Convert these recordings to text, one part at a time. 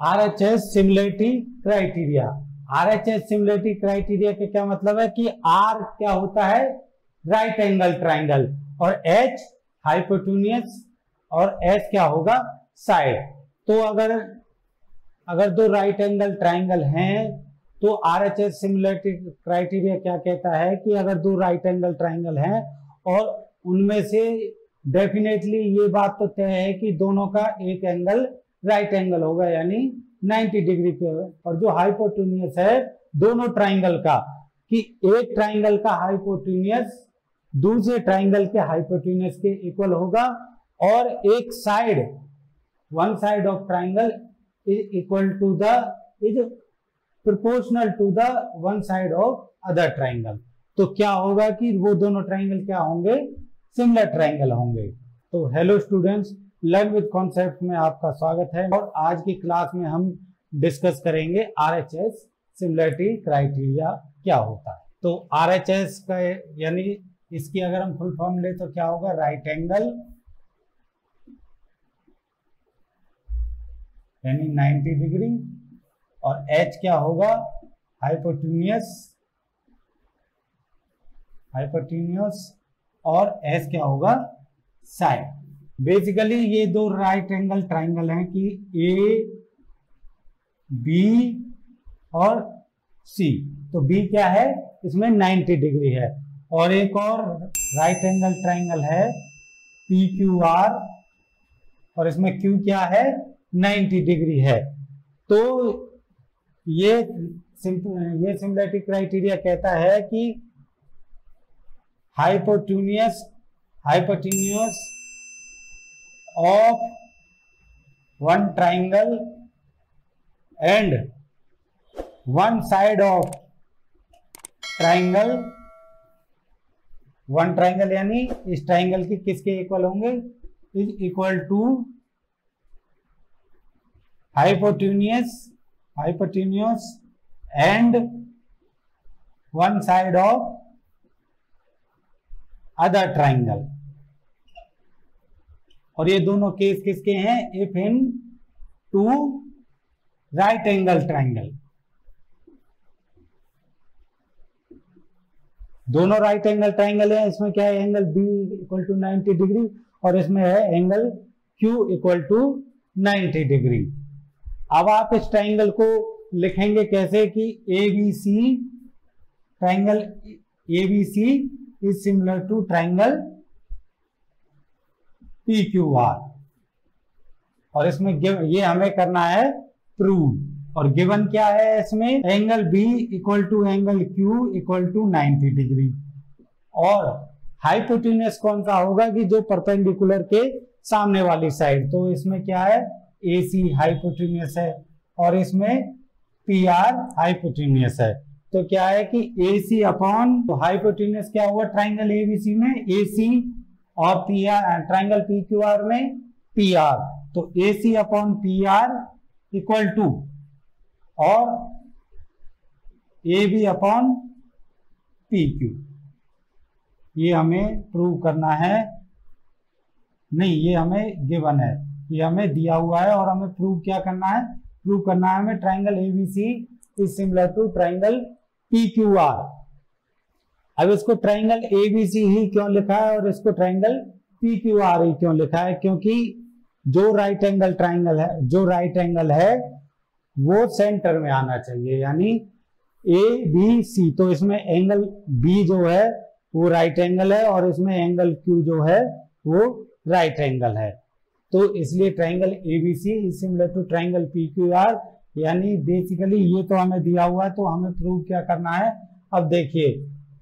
R H S similarity criteria R H S similarity criteria का क्या मतलब है कि आर क्या होता है? राइट एंगल ट्राइंगल और एच हाइपोटूनियस और एस क्या होगा? साइड तो अगर अगर दो राइट एंगल ट्राइंगल हैं तो R H S similarity criteria क्या कहता है कि अगर दो राइट एंगल ट्राइंगल हैं और उनमें से डेफिनेटली ये बात तो तय है कि दोनों का एक एंगल राइट एंगल होगा, यानी 90 डिग्री के और जो हाइपोटूनियस है, दोनों ट्राइंगल का, कि एक ट्राइंगल का हाइपोटूनियस दूसरे ट्राइंगल के हाइपोटूनियस के इक्वल होगा, और एक side one side of triangle is equal to the is proportional to the one side of other triangle तो क्या होगा कि वो दोनों ट्राइंगल क्या होंगे? सिमिलर ट्राइंगल होंगे। तो hello students learn with concept में आपका स्वागत है। और आज की क्लास में हम डिस्कस करेंगे R H S similarity criteria क्या होता है। तो आर एच एस का यानी इसकी अगर हम फुल फॉर्म ले तो क्या होगा? राइट एंगल यानी 90 डिग्री और एच क्या होगा? हाइपोटीनियस हाइपोटीनियस और एस क्या होगा? साइड बेसिकली ये दो राइट एंगल ट्राइंगल हैं कि ए, बी और सी। तो बी क्या है? इसमें 90 डिग्री है। और एक और राइट एंगल ट्राइंगल है, पी क्यू आर। और इसमें क्यू क्या है? 90 डिग्री है। तो ये ये सिमिलरिटी क्राइटेरिया कहता है कि hypotenuse, hypotenuse of one triangle and one side of triangle one triangle यानी इस ट्राइंगल के किसके इक्वल होंगे? Is equal to hypotenuse hypotenuse and one side of other triangle. और ये दोनों केस किसके हैं? If in two right angle triangle दोनों राइट एंगल ट्राइंगल है, इसमें क्या है? Angle B equal to 90 degree और इसमें है angle Q equal to 90 degree अब आप इस ट्राइंगल को लिखेंगे कैसे कि A B C triangle A B C is similar to triangle P Q R और इसमें ये हमें करना है प्रूव और गिवन क्या है इसमें? Angle B equal to angle Q equal to 90 degree और हाइपोटिनियस कौन सा होगा कि जो परपेंडिकुलर के सामने वाली साइड तो इसमें क्या है? ए सी हाइपोटीनियस है। और इसमें पी आर हाइपोटीनियस है। तो क्या है कि ए सी अपॉन हाइपोटीनियस क्या हुआ? ट्राइंगल एबीसी में ए सी और P R triangle P Q R में पी आर तो A C upon P R equal to और A B upon P Q ये हमें प्रूव करना है। नहीं, ये हमें गिवन है। ये हमें दिया हुआ है और हमें प्रूव क्या करना है? प्रूव करना है हमें triangle ABC is similar to triangle P Q R अब इसको ट्राइंगल एबीसी ही क्यों लिखा है और इसको ट्राइंगल पी क्यू आर ही क्यों लिखा है? क्योंकि जो राइट एंगल ट्राइंगल है, जो राइट एंगल है, वो सेंटर में आना चाहिए, यानी ए बी सी तो इसमें एंगल बी जो है, वो राइट एंगल है और इसमें एंगल क्यू जो है, वो राइट एंगल है। तो इसलिए triangle ABC is similar to triangle P Q R यानी बेसिकली ये तो हमें दिया हुआ है तो हमें प्रूव क्या करना है? अब देखिए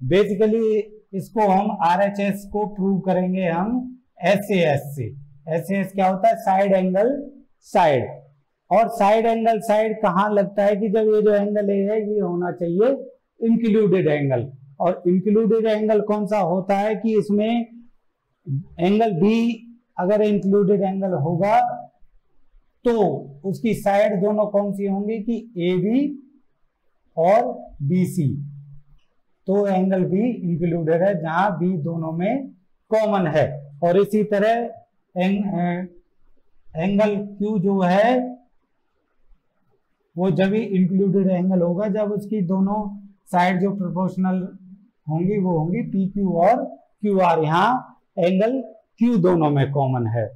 बेसिकली इसको हम आर एच एस को प्रूव करेंगे हम एस एस से एस एस क्या होता है? साइड एंगल साइड और साइड एंगल साइड कहाँ लगता है कि जब ये जो एंगल ए है, ये होना चाहिए इंक्लूडेड एंगल और इंक्लूडेड एंगल कौन सा होता है कि इसमें एंगल बी अगर इंक्लूडेड एंगल होगा तो उसकी साइड दोनों कौन सी होंगी कि ए बी और बी सी तो एंगल बी इंक्लूडेड है जहाँ बी दोनों में कॉमन है। और इसी तरह एंग, एंगल क्यू जो है वो जब ही इंक्लूडेड एंगल होगा जब उसकी दोनों साइड जो प्रोपोर्शनल होंगी वो होंगी पी क्यू और क्यू आर यहाँ एंगल क्यू दोनों में कॉमन है।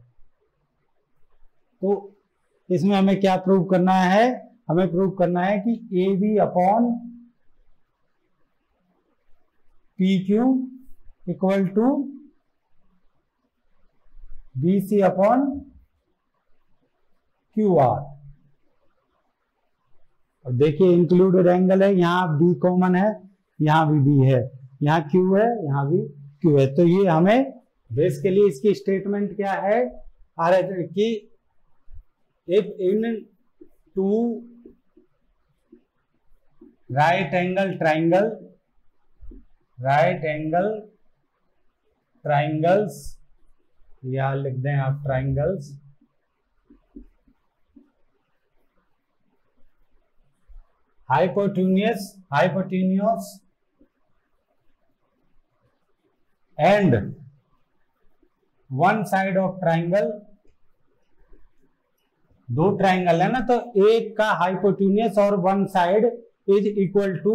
तो इसमें हमें क्या प्रूव करना है? हमें प्रूव करना है कि A B upon P Q equal to B C upon Q R और देखिए इंक्लूडेड एंगल है, यहाँ बी कॉमन है, यहाँ भी बी है, यहाँ क्यू है, यहाँ भी क्यू है। तो ये हमें बेसिकली इसकी स्टेटमेंट क्या है? आर कि if in two right angle triangle right angle triangles, या लिख दें आप triangles. Hypotenuse hypotenuse and one side of triangle दो ट्राइंगल है ना तो एक का हाइपोट्यूनियस और one side is equal to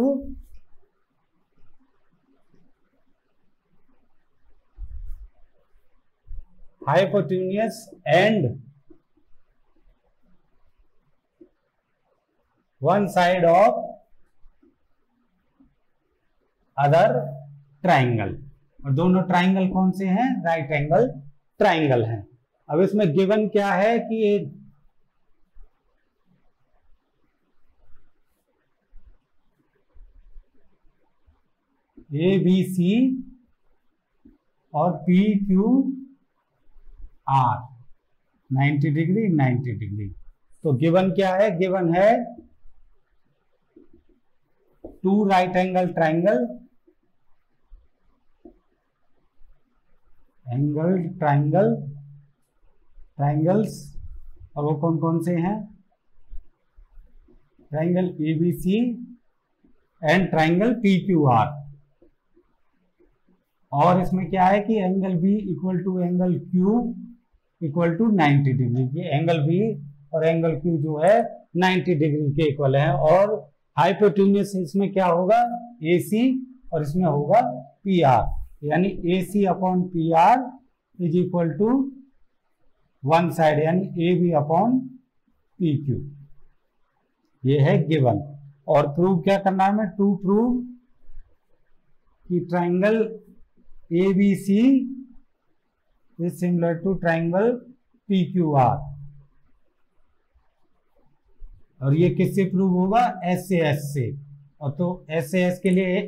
hypotenuse and one side of other triangle और दोनों ट्राइंगल कौन से हैं? राइट एंगल ट्राइंगल हैं। अब इसमें गिवन क्या है कि ए बी सी और P Q R. 90 degree 90 degree. तो गिवन क्या है? गिवन है two right angle triangle. Angle, triangle, triangles. और वो कौन कौन से हैं? Triangle A B C and triangle P Q R. और इसमें क्या है कि angle B equal to angle Q equal to 90 degree की एंगल बी और एंगल क्यू जो है 90 डिग्री के इक्वल है। और हाइपोटेन्यूस इसमें क्या होगा? ए सी और इसमें होगा पी आर यानी A C upon P R is equal to one side यानी A B upon P Q ये है गिवन और प्रूव क्या करना है टू प्रूव कि triangle A B C to triangle P Q R और ये किससे प्रूव होगा? एसएएस से एस से। और तो एस से एस के लिए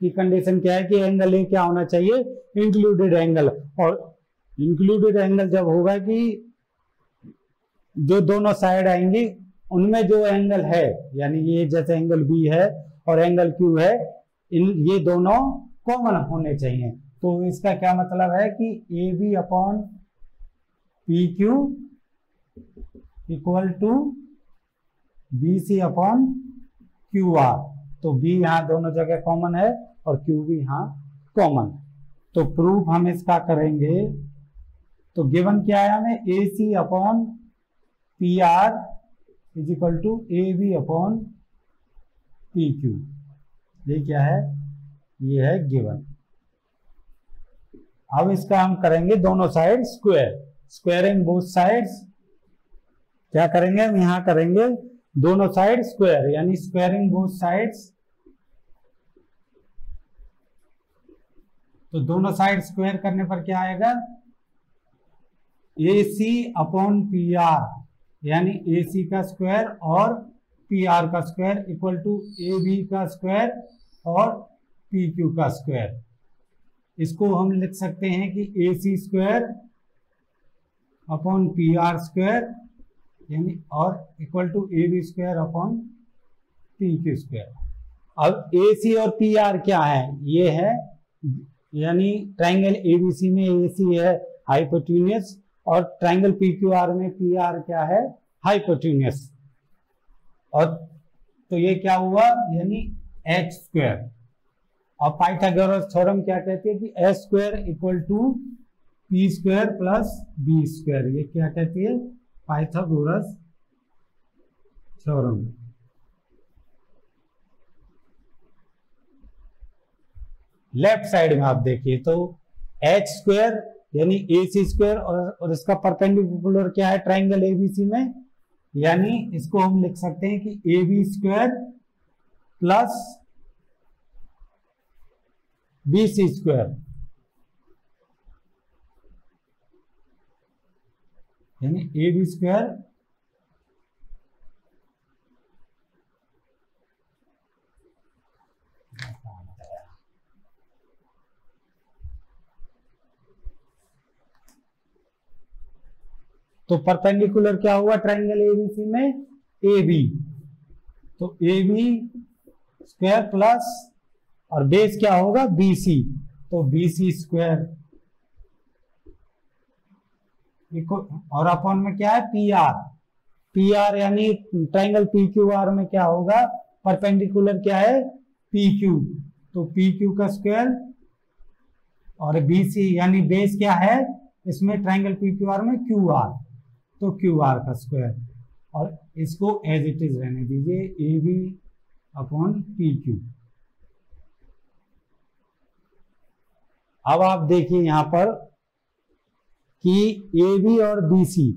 की कंडीशन क्या है कि एंगल ए क्या होना चाहिए? इंक्लूडेड एंगल और इंक्लूडेड एंगल जब होगा कि जो दोनों साइड आएँगी, उनमें जो एंगल है, यानी ये जैसे एंगल बी है और एंगल क्यू है, इन ये दोनों कॉमन होने चाहिए। तो इसका क्या मतलब है कि A B upon P Q equal to B C upon Q R तो बी यहाँ दोनों जगह कॉमन है और क्यू भी यहाँ कॉमन तो प्रूफ हम इसका करेंगे। तो गिवन क्या है हमें? A C upon P R is equal to A B upon P Q ये क्या है? ये है गिवन अब इसका हम करेंगे दोनों side square. Squaring both sides क्या करेंगे? हम यहाँ करेंगे दोनों साइड स्क्वायर, यानी स्क्वायरिंग बोथ साइड्स तो दोनों साइड स्क्वायर करने पर क्या आएगा? A C upon P R यानी ए सी का स्क्वायर और पी आर का square equal to A B का स्क्वायर और पी क्यू का स्क्वायर। इसको हम लिख सकते हैं कि A C square upon P R square यानी और equal to A B square upon P Q square अब ए सी और पी आर क्या है? ये है, यानी ट्राइंगल एबीसी में ए सी है हाइपोट्यूनियस और ट्राइंगल पी क्यू आर में पी आर क्या है? हाइपोट्यूनियस और तो ये क्या हुआ? यानी एच स्क्वायर और पाइथागोरस थ्योरम क्या कहती है कि H square equal to P square plus B square ये क्या कहती है? Pythagoras theorem. लेफ़्ट साइड में आप देखिए तो एच स्क्वायर यानी ए सी स्क्वायर और इसका परपेंडिकुलर क्या है? ट्राइंगल एबीसी में। यानी इसको हम लिख सकते हैं कि A B square plus B C square यानी ए बी स्क्वायर तो परपेंडिकुलर क्या हुआ ट्राइंगल एबीसी में? ए बी तो ए बी स्क्वायर प्लस और बेस क्या होगा? बी सी तो बी सी स्क्वायर और अपॉन में क्या है? पी आर पी आर यानी ट्राइंगल पी क्यू आर में क्या होगा? परपेंडिकुलर क्या है? पी क्यू तो पी क्यू का स्क्वायर और बी सी यानी बेस क्या है? इसमें ट्राइंगल पी क्यू आर में क्यू आर तो क्यू आर का स्क्वायर और इसको एज इट इज़ रहने दीजिए A B upon P Q अब आप देखिए यहाँ पर कि ए बी और बी सी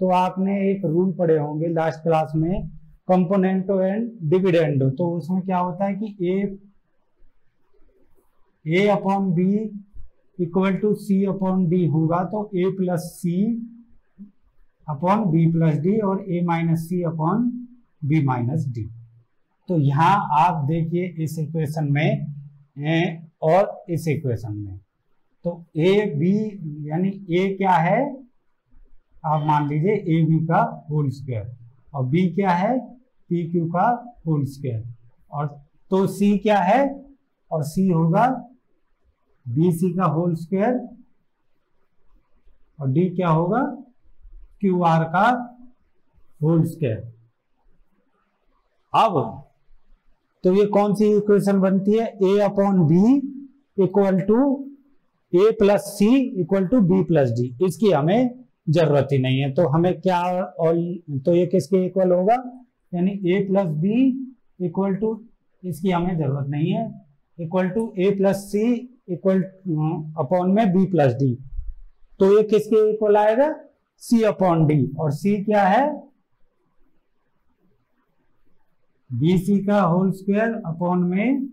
तो आपने एक रूल पढ़े होंगे लास्ट क्लास में कंपोनेंटो एंड डिविडेंडो तो उसमें क्या होता है कि A A upon B equal to C upon D होगा तो A plus C upon B plus D और A minus C upon B minus D तो यहाँ आप देखिए इस इक्वेशन में और इस इक्वेशन में। तो ए बी यानी ए क्या है? आप मान लीजिए ए बी का होल स्क्वायर और बी क्या है? पी क्यू का होल स्क्वायर और तो सी क्या है? और सी होगा बी सी का होल स्क्वायर और डी क्या होगा? क्यू आर का होल स्क्वायर अब तो ये कौन सी इक्वेशन बनती है? A upon B equal to A plus C equal to B plus D इसकी हमें ज़रूरत ही नहीं है। तो हमें क्या और तो ये किसके इक्वल होगा? यानी A plus B equal to इसकी हमें ज़रूरत नहीं है। Equal to A plus C equal upon में बी प्लस डी तो ये किसके इक्वल आएगा? सी अपॉन डी और सी क्या है? बी सी का होल स्क्वायर अपॉन में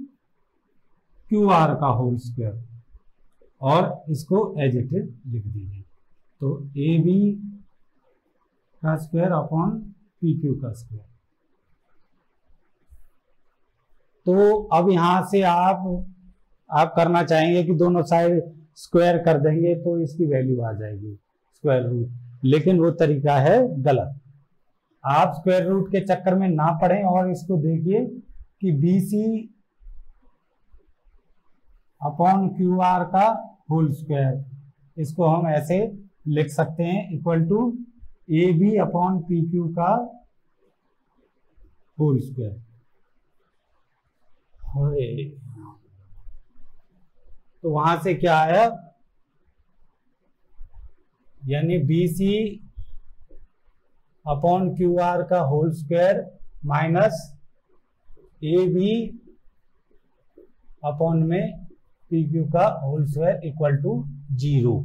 क्यू आर का होल स्क्वायर और इसको एज इट इज़ लिख दीजिए। तो ए बी का स्क्वायर अपॉन पी क्यू का स्क्वायर तो अब यहाँ से आप आप करना चाहेंगे कि दोनों साइड स्क्वायर कर देंगे तो इसकी वैल्यू आ जाएगी स्क्वायर रूट लेकिन वो तरीका है गलत। आप स्क्वायर रूट के चक्कर में ना पड़े और इसको देखिए कि B C upon Q R का होल स्क्वायर इसको हम ऐसे लिख सकते हैं equal to A B upon P Q का होल स्क्वायर तो वहाँ से क्या आया? यानी B C upon Q R का whole square minus A B upon में पी क्यू का whole square equal to zero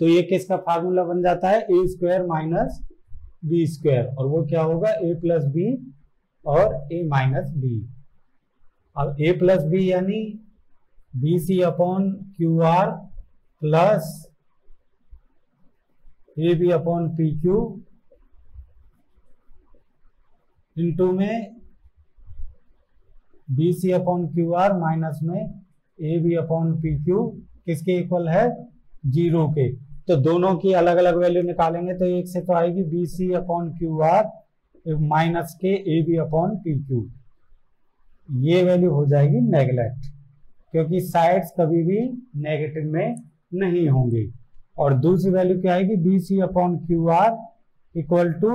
तो ये किसका फार्मूला बन जाता है? A square minus B square और वो क्या होगा? ए प्लस बी और ए माइनस बी अब ए प्लस बी यानी B C upon Q R plus A B upon P Q into में B C upon Q R minus में A B upon P Q किसके इक्वल है? Zero के। तो दोनों की अलग अलग वैल्यू निकालेंगे तो एक से तो आएगी B C upon Q R minus के A B upon P Q ये वैल्यू हो जाएगी नेगलेक्ट क्योंकि साइड्स कभी भी नेगेटिव में नहीं होंगी। और दूसरी वैल्यू क्या आएगी? B C upon Q R equal to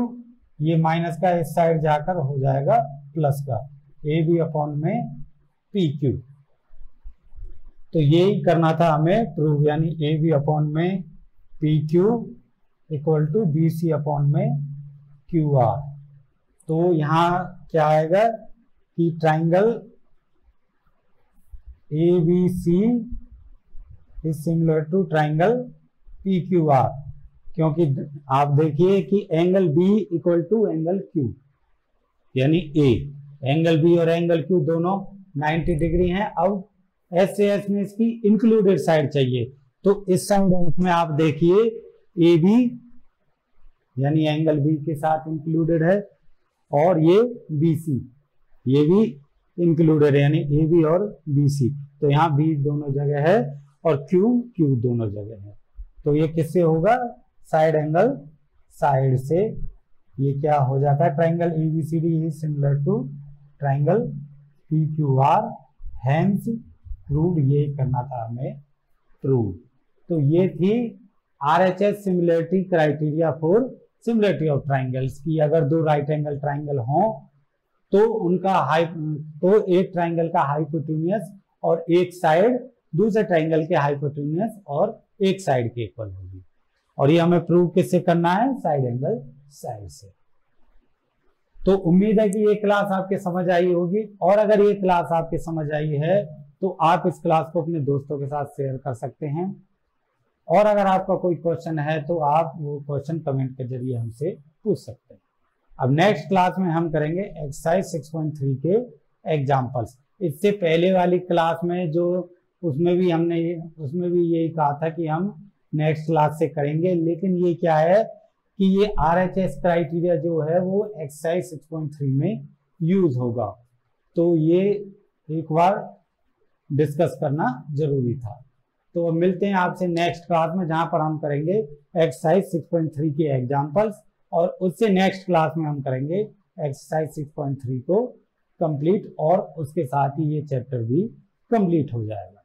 ये माइनस का इस साइड जाकर हो जाएगा प्लस का। ए बी अपॉन में पी क्यू तो यही करना था हमें प्रूव यानी ए बी अपॉन में P Q equal to B C upon में क्यू आर तो यहाँ क्या आएगा कि triangle A B C is similar to triangle P Q R क्योंकि आप देखिए कि angle B equal to angle Q यानी ए एंगल बी और एंगल क्यू दोनों 90 डिग्री हैं, अब एस एस में इसकी इंक्लूडेड साइड चाहिए। तो इस साइड में आप देखिए ए बी यानी एंगल बी के साथ इंक्लूडेड है, और ये बी सी ये भी इंक्लूडेड है, यानी ए बी और बी सी तो यहाँ बी दोनों जगह है, और क्यू क्यू दोनों जगह है। तो ये किससे होगा? साइड एंगल साइड से। ये क्या हो जाता है? Triangle ABCD is similar to triangle P Q R hence prove ये करना था हमें। प्रूव तो ये थी R H S similarity criteria for similarity of triangles की। अगर दो राइट एंगल ट्राइंगल हों तो उनका हाई तो एक ट्राइंगल का हाइपोटेनियस और एक साइड दूसरे ट्राइंगल के हाइपोटेनियस और एक साइड के इक्वल होगी। और ये हमें प्रूव किससे करना है? साइड एंगल साइड से। तो उम्मीद है कि ये क्लास आपके समझ आई होगी। और अगर ये क्लास आपके समझ आई है तो आप इस क्लास को अपने दोस्तों के साथ शेयर कर सकते हैं। और अगर आपका कोई क्वेश्चन है तो आप वो क्वेश्चन कमेंट के ज़रिए हमसे पूछ सकते हैं। अब नेक्स्ट क्लास में हम करेंगे एक्सरसाइज 6.3 के एग्जाम्पल्स इससे पहले वाली क्लास में जो, उसमें भी हमने, उसमें भी यही कहा था कि हम नेक्स्ट क्लास से करेंगे। लेकिन ये क्या है कि ये आर एच एस क्राइटेरिया जो है, वो एक्सरसाइज 6.3 में यूज़ होगा। तो ये एक बार डिस्कस करना ज़रूरी था। तो अब मिलते हैं आपसे नेक्स्ट क्लास में, जहाँ पर हम करेंगे एक्सरसाइज 6.3 के एग्जांपल्स, और उससे नेक्स्ट क्लास में हम करेंगे एक्सरसाइज 6.3 को कंप्लीट, और उसके साथ ही ये चैप्टर भी कंप्लीट हो जाएगा।